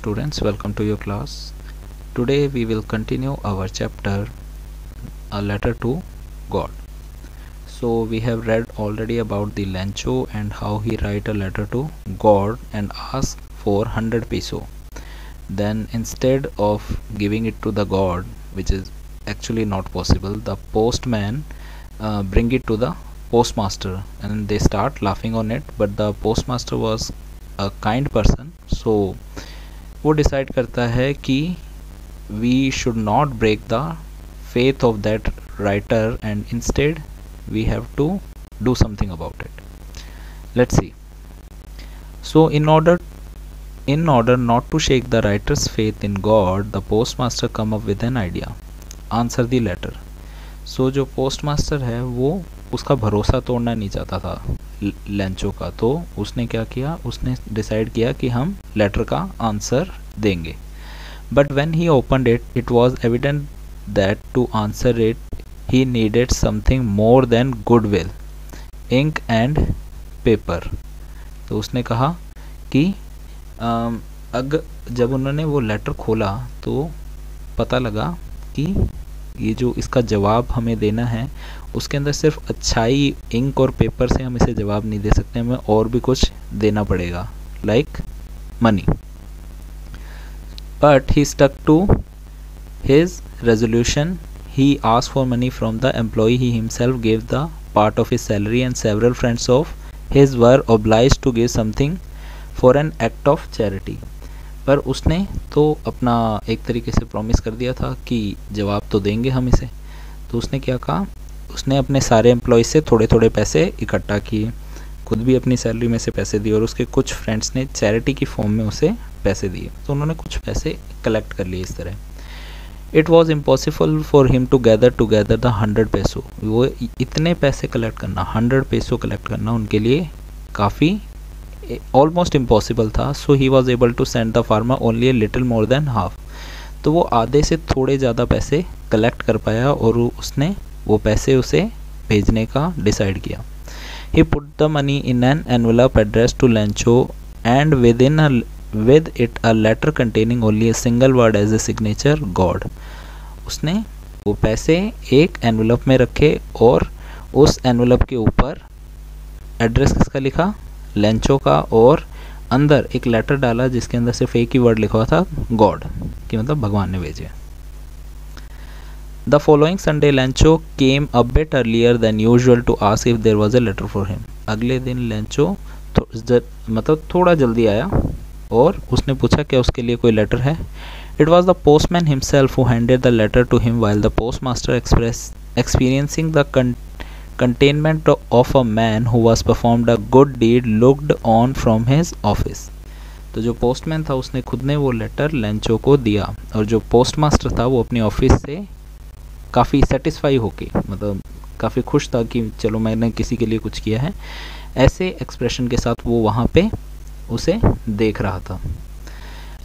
students welcome to your class. Today we will continue our chapter a letter to god. So we have read already about the lencho and how he write a letter to god and ask for 100 peso. Then instead of giving it to the god which is actually not possible the postman uh, bring it to the postmaster and they start laughing on it. But the postmaster was a kind person so वो decide करता है कि we should not break the faith of that writer and instead we have to do something about it let's see so in order in order not to shake the writer's faith in God the post master come up with an idea answer the letter so जो post master है, वो उसका भरोसा तोड़ना नहीं चाहता था। Lencho का। तो उसने क्या किया? उसने डिसाइड किया कि हम लेटर का आंसर देंगे। But when he open it it was evident that to answer it he needed something more than good will ink and paper तो उसने कहा कि अग, जब उन्होंने वो लेटर खोला तो पता लगा कि ये जो इसका जवाब हमें देना है, उसके अंदर सिर्फ़ अच्छाई, इंक और पेपर से हम इसे जवाब नहीं दे सकते, हमें और भी कुछ देना पड़ेगा like money but he stuck to his resolution he ask for money from the employ he himself gave the part of his salary and several friends of his were oblige to give something for an act of charity पर उसने तो अपना एक तरीके से promise कर दिया था कि जवाब तो देंगे हम इसे। तो उसने क्या कहा? उसने अपने सारे एम्प्लॉय से थोड़े थोड़े पैसे इकट्ठा किए। खुद भी अपनी सैलरी में से पैसे दिए और उसके कुछ फ्रेंड्स ने चैरिटी की फॉर्म में उसे पैसे दिए। तो उन्होंने कुछ पैसे कलेक्ट कर लिए इस तरह। It was impossible for him to gather together the hundred pesos वो इतने पैसे कलेक्ट करना हंड्रेड पैसो कलेक्ट करना उनके लिए काफ़ी ऑलमोस्ट इम्पॉसिबल था so he was able to send the farmer only a little more than half तो वो आधे से थोड़े ज़्यादा पैसे कलेक्ट कर पाया और उसने वो पैसे उसे भेजने का डिसाइड किया। He put the money in an envelope address to Lencho and with in with it a letter containing only a single word as a signature God उसने वो पैसे एक एनवलप में रखे और उस एनवलप के ऊपर एड्रेस किसका लिखा? लेंचो का और अंदर एक लेटर डाला जिसके अंदर सिर्फ़ एक ही वर्ड लिखा हुआ था गॉड कि मतलब भगवान ने भेजे। The following Sunday Lencho came a bit earlier than usual to ask if there was a letter for him अगले दिन लेंचो मतलब थोड़ा जल्दी आया और उसने पूछा, क्या उसके लिए कोई लेटर है? It was the postman himself who handed the letter to him while the post master express experiencing the containment of a man who was performed a good deed looked on from his office. तो जो postman था, उसने खुद ने वो letter Lencho को दिया और जो पोस्ट मास्टर था, वो अपने ऑफ़िस से काफ़ी सेटिस्फाई होके मतलब काफ़ी खुश था कि चलो मैंने किसी के लिए कुछ किया है। ऐसे एक्सप्रेशन के साथ वो वहाँ पे उसे देख रहा था।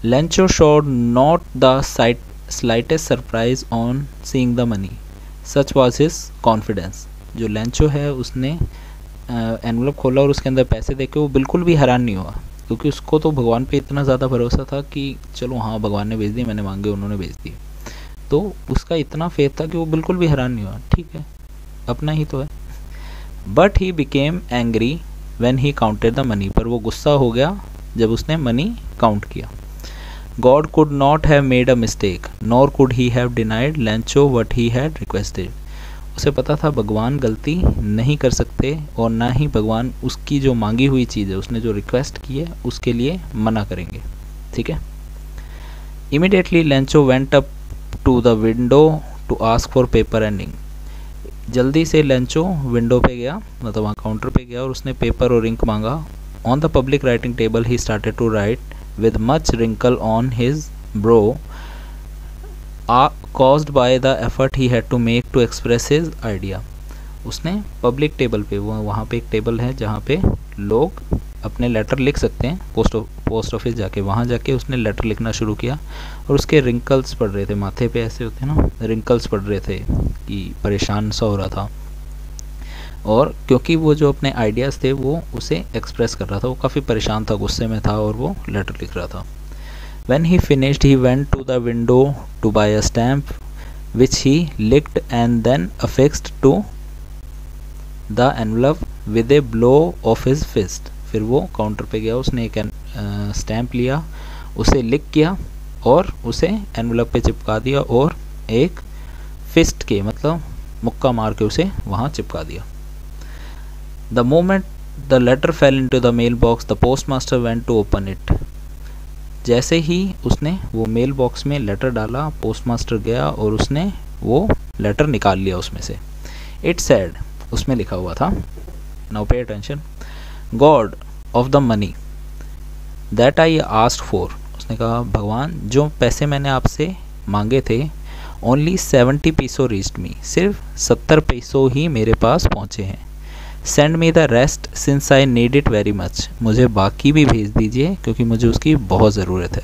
Lencho showed not the sight slightest surprise on seeing the money such was his confidence जो लेंचो है, उसने एनवलप खोला और उसके अंदर पैसे देखे वो बिल्कुल भी हैरान नहीं हुआ। क्योंकि उसको तो भगवान पे इतना ज़्यादा भरोसा था कि चलो हाँ भगवान ने भेज दिए मैंने मांगे, उन्होंने भेज दिए। तो उसका इतना फेथ था कि वो बिल्कुल भी हैरान नहीं हुआ। ठीक है, अपना ही तो है। But he became angry when he counted the money पर वो गुस्सा हो गया जब उसने मनी काउंट किया। God could not have made a mistake nor could he have denied Lencho what he had requested उसे पता था भगवान गलती नहीं कर सकते और ना ही भगवान उसकी जो मांगी हुई चीज़ है, उसने जो रिक्वेस्ट की है, उसके लिए मना करेंगे। ठीक है? Immediately Lencho went up to the window to ask for paper and ink जल्दी से लेंचो विंडो पे गया मतलब वहाँ काउंटर पे गया और उसने पेपर और इंक मांगा। On the public writing table he started to write with much wrinkle on his brow caused by the effort he had to make to express his idea उसने पब्लिक टेबल पे, वो वहाँ पे एक table है जहाँ पे लोग अपने लेटर लिख सकते हैं पोस्ट पोस्ट ऑफ़िस जाके, वहाँ जाके उसने लेटर लिखना शुरू किया और उसके रिंकल्स पड़ रहे थे, माथे पे ऐसे होते हैं ना रिंकल्स पड़ रहे थे कि परेशान सा हो रहा था। और क्योंकि वो जो अपने आइडियाज़ थे, वो उसे एक्सप्रेस कर रहा था, वो काफ़ी परेशान था, गुस्से में था और वो लेटर लिख रहा था। When he finished, he went to the window to buy a stamp, which he licked and then affixed to the envelope with a blow of his fist. फिर वो काउंटर पे गया उसने एक स्टैम्प लिया उसे लिख किया और उसे एनवलप पे चिपका दिया और एक फिस्ट के मतलब मुक्का मार के उसे वहाँ चिपका दिया the moment the letter fell into the mail box the post master went to open it जैसे ही उसने वो मेल बॉक्स में लेटर डाला पोस्ट मास्टर गया और उसने वो लेटर निकाल लिया उसमें से। इट सैड उसमें लिखा हुआ था now pay attention God of the money that I asked for उसने कहा, भगवान, जो पैसे मैंने आपसे मांगे थे only seventy pesos reached me सिर्फ़ सत्तर पैसों ही मेरे पास पहुँचे हैं। Send me the rest since I need it very much मुझे बाकी भी भेज दीजिए, क्योंकि मुझे उसकी बहुत ज़रूरत है।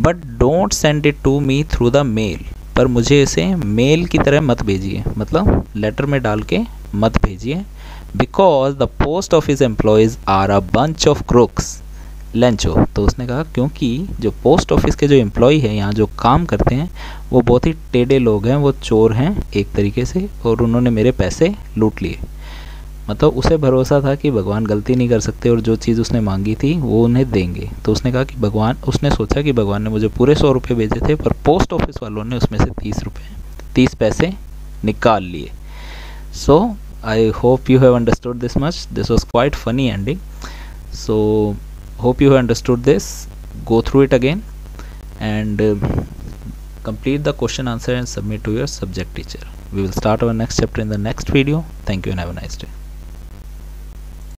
But don't send it to me through the mail पर मुझे इसे मेल की तरह मत भेजिए। मतलब लेटर में डाल के मत भेजिए। Because the post office employees are a bunch of crooks Lencho तो उसने कहा, क्योंकि जो पोस्ट ऑफ़िस के जो एम्प्लॉय हैं, यहाँ जो काम करते हैं, वो बहुत ही टेढ़े लोग हैं, वो चोर हैं एक तरीके से, और उन्होंने मेरे पैसे लूट लिए। मतलब उसे भरोसा था कि भगवान गलती नहीं कर सकते और जो चीज़ उसने मांगी थी वो उन्हें देंगे। तो उसने कहा कि भगवान उसने सोचा कि भगवान ने मुझे पूरे सौ रुपये भेजे थे पर पोस्ट ऑफ़िस वालों ने उसमें से तीस रुपये तीस पैसे निकाल लिए। So I hope you have understood this much this was quite funny ending so hope you have understood this go through it again and uh, complete the question answer and submit to your subject teacher. We will start our next chapter in the next video. Thank you and have a nice day.